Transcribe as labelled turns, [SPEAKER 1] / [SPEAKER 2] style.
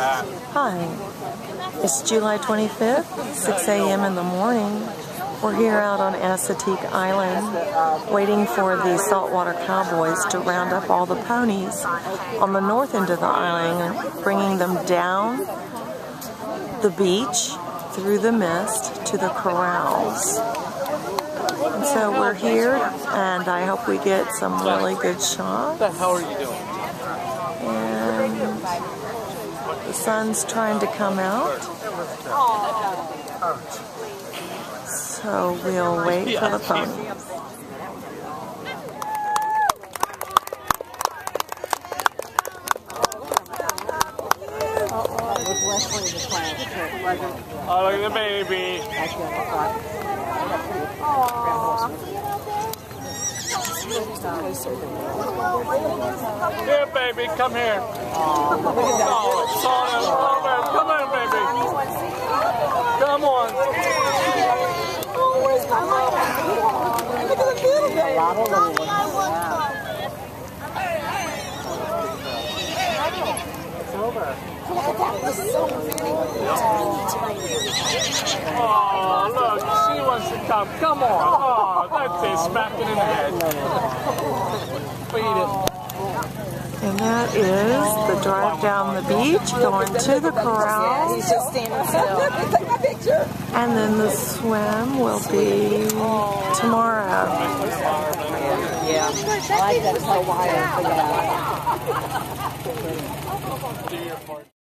[SPEAKER 1] Hi, it's July 25th, 6 a.m. in the morning. We're here out on Assateague Island waiting for the saltwater cowboys to round up all the ponies on the north end of the island, bringing them down the beach through the mist to the corrals. And so we're here, and I hope we get some really good shots.
[SPEAKER 2] Hell are you doing?
[SPEAKER 1] And the sun's trying to come out. So we'll wait for the pony.
[SPEAKER 2] Oh, look at the baby. Here, baby, come here. Oh, sorry, sorry. Come on, baby. Come on. Oh, look, she wants to come. Come on. Oh, that's it. Smack it in the head. Feed it.
[SPEAKER 1] And that is the drive down the beach, going to the corral.
[SPEAKER 3] He's just standing still. Take my picture.
[SPEAKER 1] And then the swim will be
[SPEAKER 3] oh. tomorrow. Like that it's so wild. Yeah.
[SPEAKER 2] Do your part.